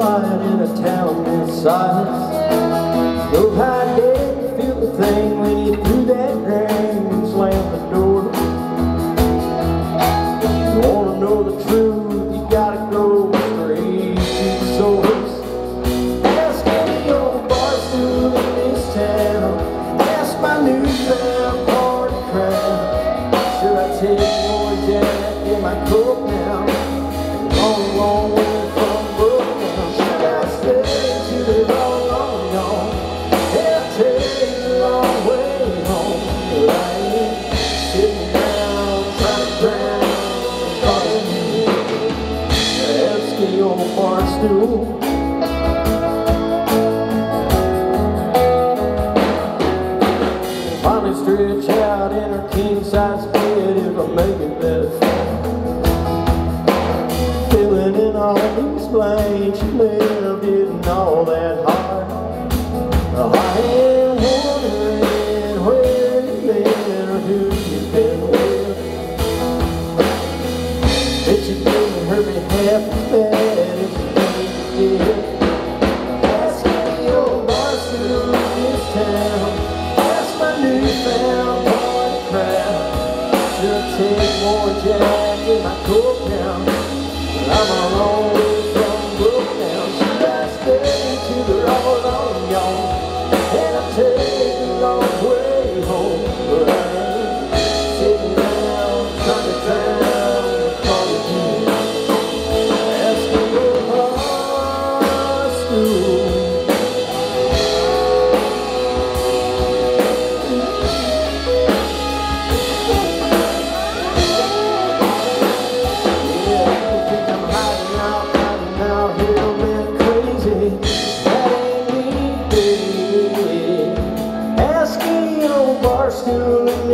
flying in a town size. Know how dead you feel the thing when you threw that drain and slammed the door. You wanna know the truth, you gotta go straight to the source. Ask any old bar stool in this town. Ask my newfound party crowd. Should I take more Jack in my Coke now? Stool. Finally stretch out in her king size bed if I make it that far. Filling in all these blanks, she lived in all that hard. I am wondering where you've been or who you've been with. Didn't hurt me Jack in my Coke now? I'm a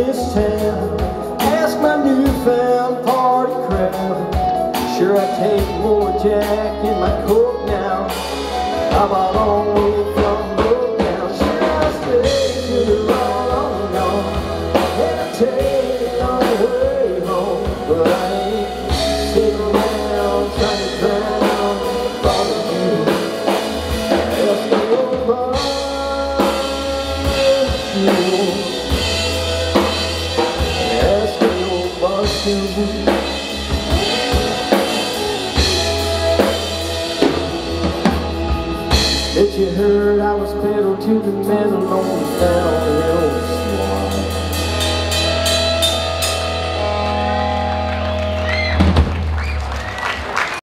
this town. Ask my newfound party crowd. Sure, I take more Jack in my Coke now. I'm a long Bet you heard I was pedal to the metal on the downhill slide.